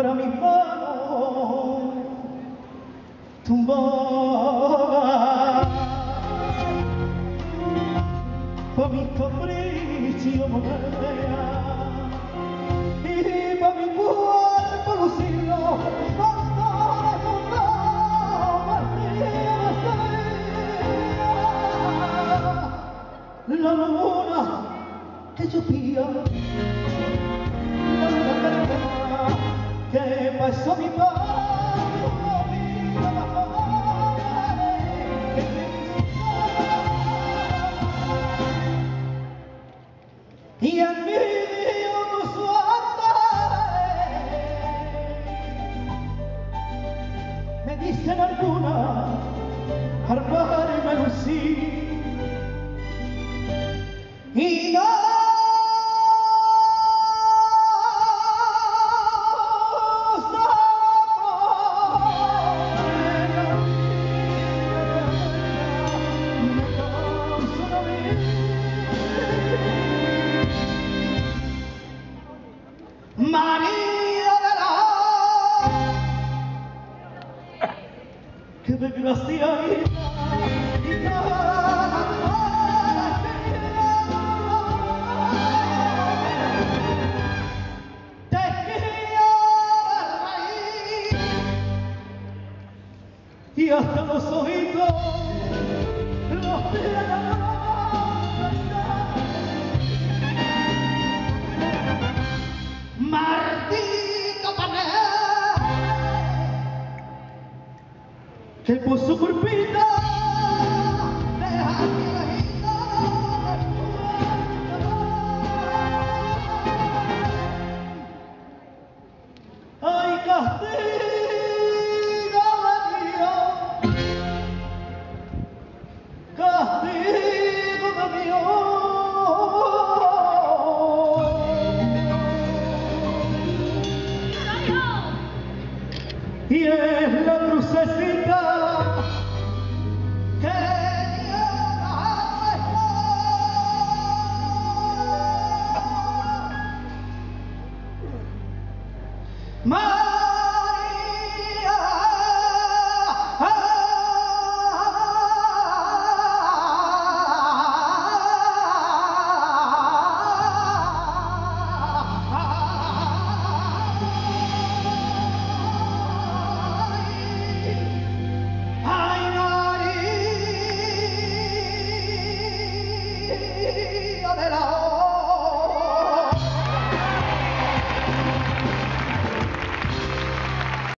ahora mi mano tumbaba pa' mi capricho y pa' mi cuerpo La luna que llovía, la luna que que pasó mi padre y en mi no suerte me dicen alguna armarme lucir María de la que me gracia y hasta los oídos los tiene que por su culpita. Deja que la vida Ay, castigo de Dios, castigo de Dios. Y es la crucecita Ma